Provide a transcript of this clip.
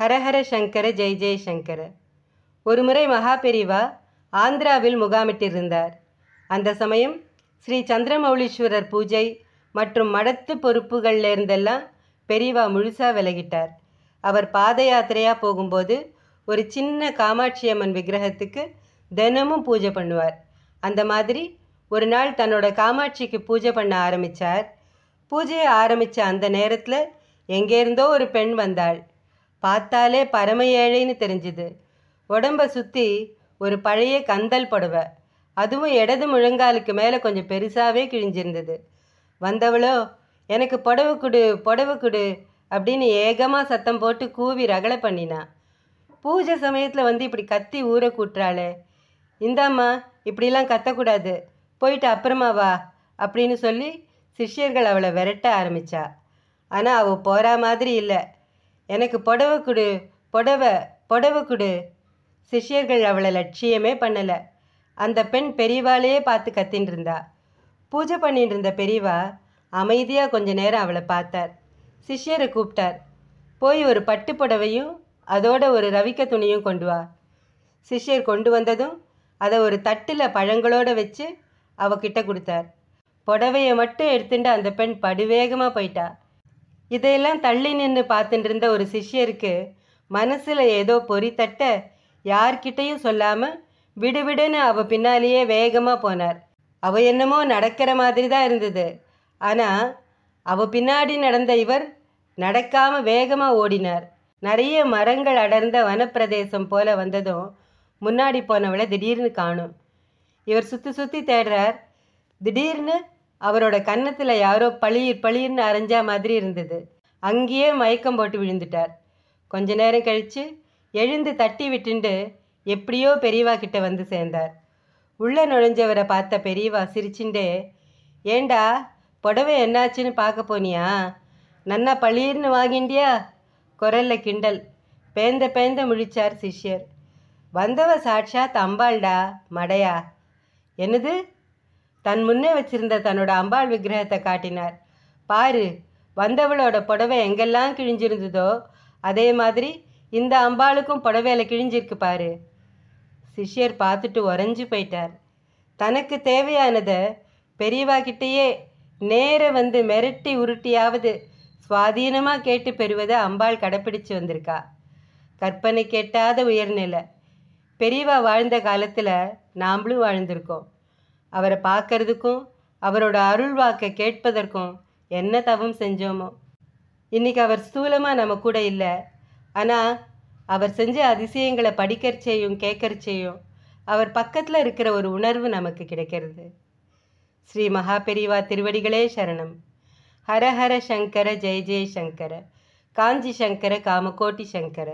ஹரஹர சங்கர ஜெய் ஜெய் சங்கர. ஒருமுறை மகாபெரிவா ஆந்திராவில் முகாமிட்டிருந்தார். அந்த சமயம் ஸ்ரீ சந்திரமௌலீஸ்வரர் பூஜை மற்றும் மடத்து பொறுப்புகள்லேருந்தெல்லாம் பெரியவா முழுசாக விலகிட்டார். அவர் பாத யாத்திரையாக போகும்போது ஒரு சின்ன காமாட்சி அம்மன் விக்கிரகத்துக்கு தினமும் பூஜை பண்ணுவார். அந்த மாதிரி ஒரு நாள் தன்னோட காமாட்சிக்கு பூஜை பண்ண ஆரம்பித்தார் பூஜையை ஆரம்பித்த அந்த நேரத்தில் எங்கேருந்தோ ஒரு பெண் வந்தாள். பார்த்தாலே பரம ஏழைன்னு தெரிஞ்சுது. உடம்ப சுற்றி ஒரு பழைய கந்தல் புடவை. அதுவும் இடது முழங்காலுக்கு மேலே கொஞ்சம் பெருசாகவே கிழிஞ்சிருந்தது. வந்தவளோ எனக்கு புடவை கொடு புடவை கொடு அப்படின்னு ஏகமாக சத்தம் போட்டு கூவி ரகலை பண்ணினா. பூஜை சமயத்தில் வந்து இப்படி கத்தி ஊரை கூட்டுறாளே. இந்தாம்மா இப்படிலாம் கத்தக்கூடாது. போயிட்டு அப்புறமா வா அப்படின்னு சொல்லி சிஷ்யர்கள் அவளை விரட்ட ஆரம்பித்தா ஆனால் அவள் போகிற மாதிரி இல்லை. எனக்கு புடவை கொடு புடவை புடவை கொடு. சிஷ்யர்கள் அவளை லட்சியமே பண்ணலை. அந்த பெண் பெரியவாளையே பார்த்து கத்தின்னு இருந்தா பூஜை பண்ணிட்டு இருந்த பெரியவா அமைதியாக கொஞ்ச நேரம் அவளை பார்த்தார். சிஷ்யரை கூப்பிட்டார். போய் ஒரு பட்டு புடவையும் அதோட ஒரு ரவிக்க துணியும் கொண்டு வா. சிஷ்யர் கொண்டு வந்ததும் அதை ஒரு தட்டில் பழங்களோட வச்சு அவகிட்ட கொடுத்தார். புடவையை மட்டும் எடுத்துட்டு அந்த பெண் படுவேகமாக போயிட்டா. இதையெல்லாம் தள்ளி நின்று பார்த்துட்டு இருந்த ஒரு சிஷ்யருக்கு மனசில் ஏதோ பொறி தட்ட யார்கிட்டையும் சொல்லாமல் விடுவிடுன்னு அவள் பின்னாலேயே வேகமாக போனார். அவள் என்னமோ நடக்கிற மாதிரி தான் இருந்தது. ஆனால் அவள் பின்னாடி நடந்த இவர் நடக்காமல் வேகமாக ஓடினார். நிறைய மரங்கள் அடர்ந்த வனப்பிரதேசம் போல வந்ததும் முன்னாடி போனவளை திடீர்னு காணும். இவர் சுற்றி சுற்றி தேடுறார். திடீர்னு அவரோட கன்னத்தில் யாரோ பளிர் பளிர்னு அரைஞ்சா மாதிரி இருந்தது. அங்கேயே மயக்கம் போட்டு விழுந்துட்டார். கொஞ்ச நேரம் கழித்து எழுந்து தட்டி விட்டுண்டு எப்படியோ பெரியவா கிட்ட வந்து சேர்ந்தார். உள்ளே நுழைஞ்சவரை பார்த்த பெரியவா சிரிச்சுண்டே ஏண்டா புடவை என்னாச்சுன்னு பார்க்க போனியா? நன்னா பளிர்னு வாங்கிண்டியா குரல்ல கிண்டல். பேந்த பேந்த முழிச்சார் சிஷ்யர். வந்தவ சாட்சாத் அம்பாள்டா மடையா. என்னது? தன் முன்னே வச்சிருந்த தன்னோட அம்பாள் விக்கிரகத்தை காட்டினார். பாரு வந்தவளோட புடவை எங்கெல்லாம் கிழிஞ்சிருந்ததோ அதே மாதிரி இந்த அம்பாளுக்கும் புடவையில் கிழிஞ்சிருக்கு பாரு. சிஷ்யர் பார்த்துட்டு உறைஞ்சு போயிட்டார். தனக்கு தேவையானதை பெரியவா கிட்டேயே நேர வந்து மிரட்டி உருட்டியாவது சுவாதீனமாக கேட்டு பெறுவதை அம்பாள் கடைப்பிடிச்சு வந்திருக்கா. கற்பனை கேட்டாத உயர்நிலை. பெரியவா வாழ்ந்த காலத்தில் நாம்ளும் வாழ்ந்திருக்கோம். அவரை பார்க்கறதுக்கும் அவரோட அருள் வாக்கை கேட்பதற்கும் என்ன தவம் செஞ்சோமோ. இன்னைக்கு அவர் ஸ்தூலமாக நம்ம கூட இல்லை. ஆனால் அவர் செஞ்ச அதிசயங்களை படிக்கிறச்சேயும் கேட்கறச்சேயும் அவர் பக்கத்தில் இருக்கிற ஒரு உணர்வு நமக்கு கிடைக்கிறது. ஸ்ரீ மகாபெரிவா திருவடிகளே சரணம். ஹர ஹர சங்கர ஜெய ஜெய சங்கர. காஞ்சி சங்கர காமகோட்டி சங்கர.